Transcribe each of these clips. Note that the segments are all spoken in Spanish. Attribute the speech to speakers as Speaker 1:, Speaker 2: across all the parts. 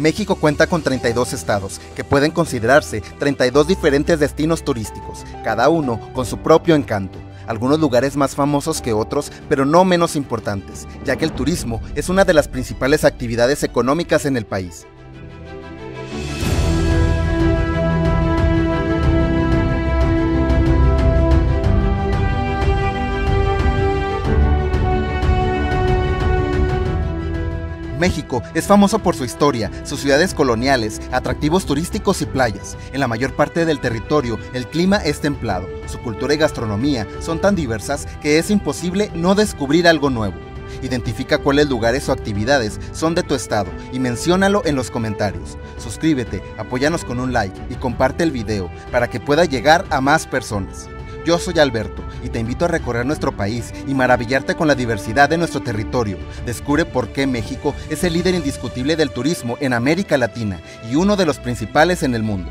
Speaker 1: México cuenta con 32 estados, que pueden considerarse 32 diferentes destinos turísticos, cada uno con su propio encanto. Algunos lugares más famosos que otros, pero no menos importantes, ya que el turismo es una de las principales actividades económicas en el país. México es famoso por su historia, sus ciudades coloniales, atractivos turísticos y playas. En la mayor parte del territorio el clima es templado, su cultura y gastronomía son tan diversas que es imposible no descubrir algo nuevo. Identifica cuáles lugares o actividades son de tu estado y menciónalo en los comentarios. Suscríbete, apóyanos con un like y comparte el video para que pueda llegar a más personas. Yo soy Alberto y te invito a recorrer nuestro país y maravillarte con la diversidad de nuestro territorio. Descubre por qué México es el líder indiscutible del turismo en América Latina y uno de los principales en el mundo.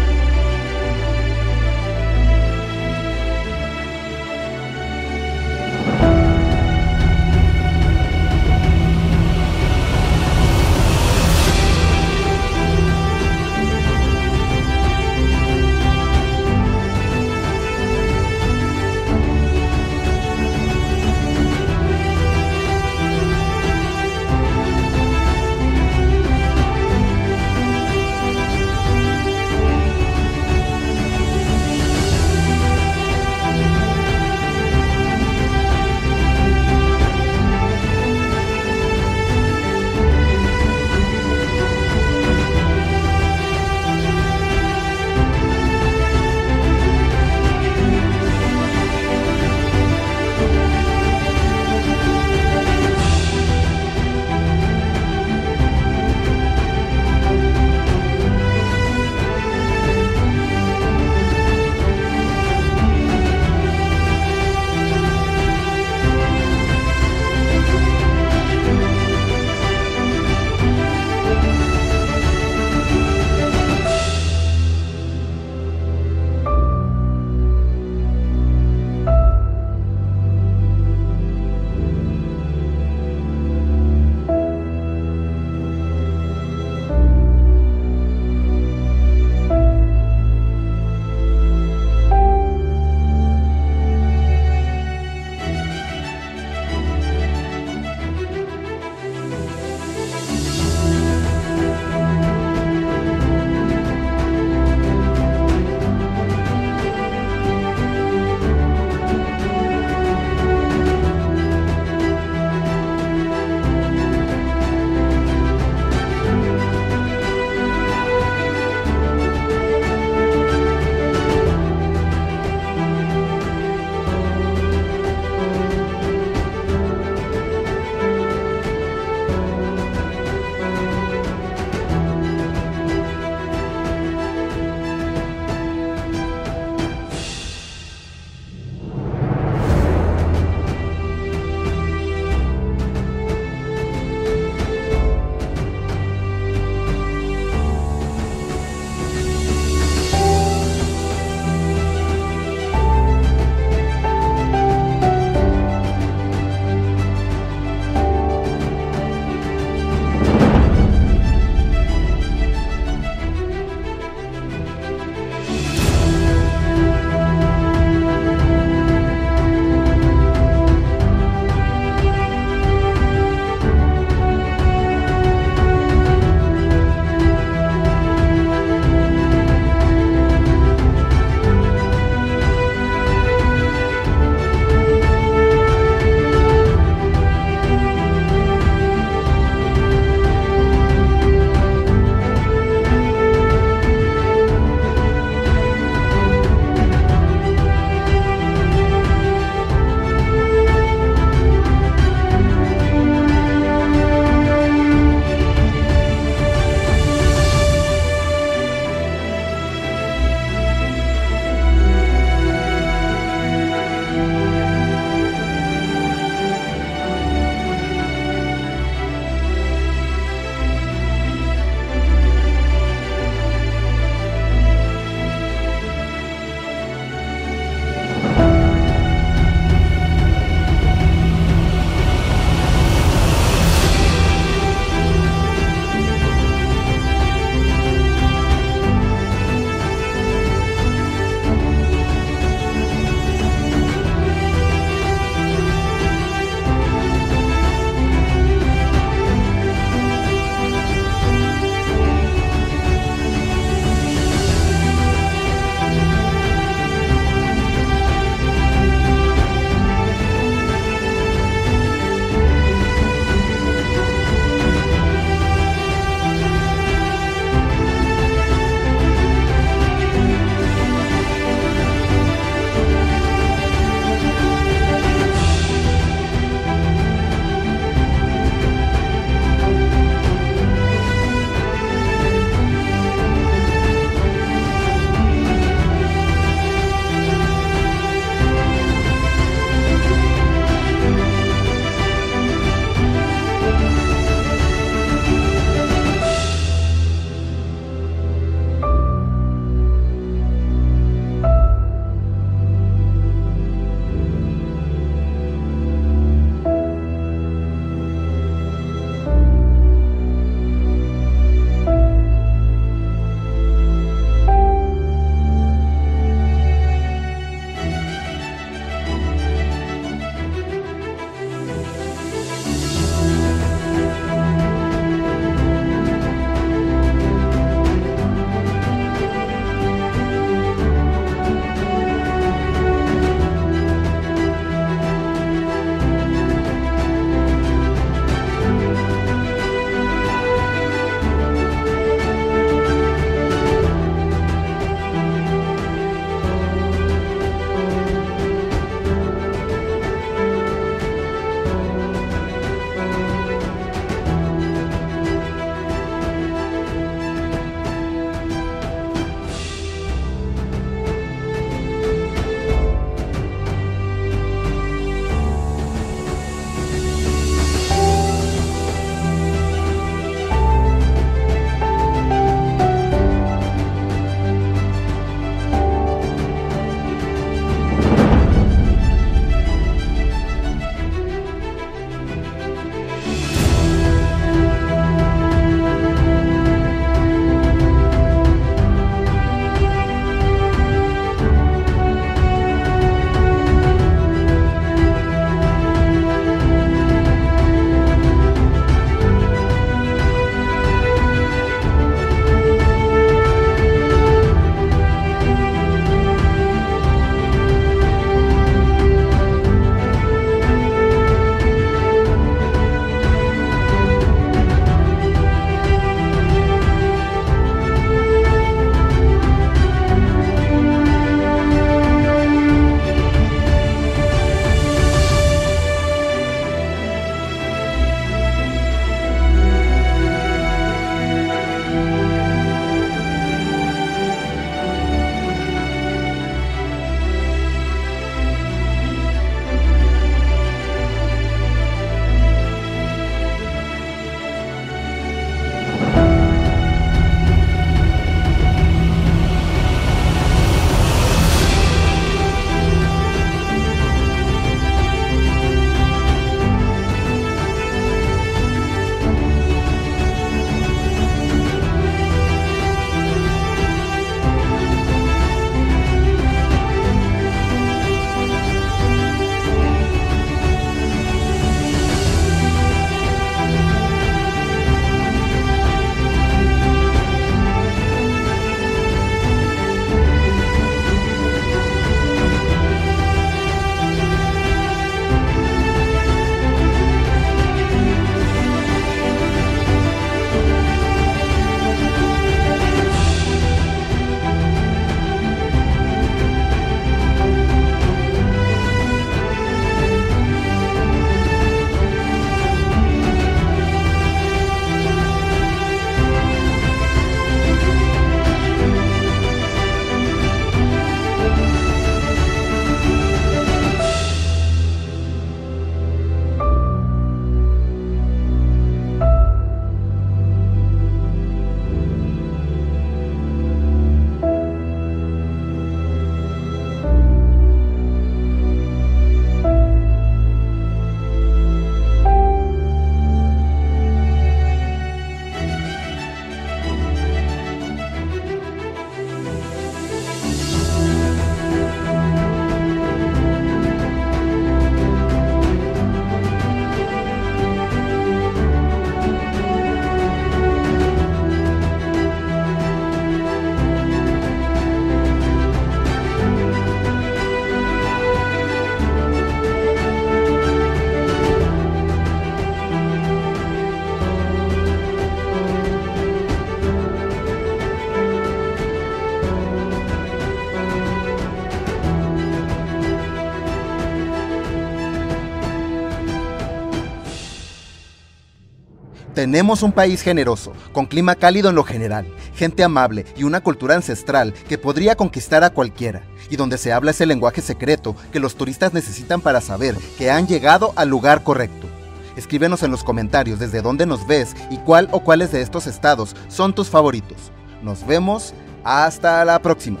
Speaker 1: Tenemos un país generoso, con clima cálido en lo general, gente amable y una cultura ancestral que podría conquistar a cualquiera, y donde se habla ese lenguaje secreto que los turistas necesitan para saber que han llegado al lugar correcto. Escríbenos en los comentarios desde dónde nos ves y cuál o cuáles de estos estados son tus favoritos. Nos vemos hasta la próxima.